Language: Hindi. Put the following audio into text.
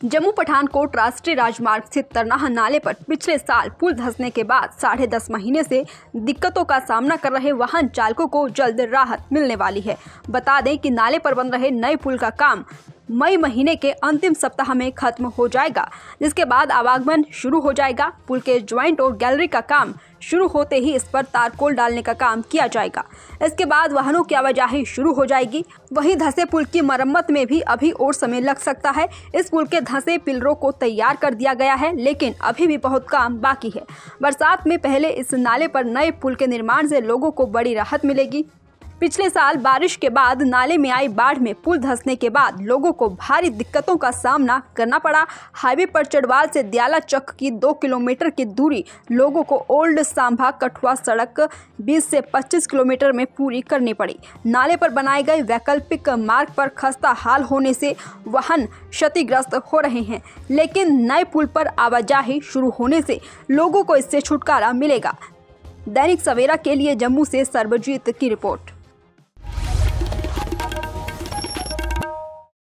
जम्मू पठानकोट राष्ट्रीय राजमार्ग स्थित तरनाह नाले पर पिछले साल पुल धंसने के बाद साढ़े दस महीने से दिक्कतों का सामना कर रहे वाहन चालकों को जल्द राहत मिलने वाली है। बता दें कि नाले पर बन रहे नए पुल का काम मई महीने के अंतिम सप्ताह में खत्म हो जाएगा, जिसके बाद आवागमन शुरू हो जाएगा। पुल के ज्वाइंट और गैलरी का काम शुरू होते ही इस पर तारकोल डालने का काम किया जाएगा। इसके बाद वाहनों की आवाजाही शुरू हो जाएगी। वहीं धसे पुल की मरम्मत में भी अभी और समय लग सकता है। इस पुल के धसे पिलरों को तैयार कर दिया गया है, लेकिन अभी भी बहुत काम बाकी है। बरसात में पहले इस नाले पर नए पुल के निर्माण से लोगों को बड़ी राहत मिलेगी। पिछले साल बारिश के बाद नाले में आई बाढ़ में पुल धंसने के बाद लोगों को भारी दिक्कतों का सामना करना पड़ा। हाईवे पर चढ़वाल से दयाला चक की दो किलोमीटर की दूरी लोगों को ओल्ड सांभा कठुआ सड़क 20 से 25 किलोमीटर में पूरी करनी पड़ी। नाले पर बनाए गए वैकल्पिक मार्ग पर खस्ता हाल होने से वाहन क्षतिग्रस्त हो रहे हैं, लेकिन नए पुल पर आवाजाही शुरू होने से लोगों को इससे छुटकारा मिलेगा। दैनिक सवेरा के लिए जम्मू से सर्वजीत की रिपोर्ट।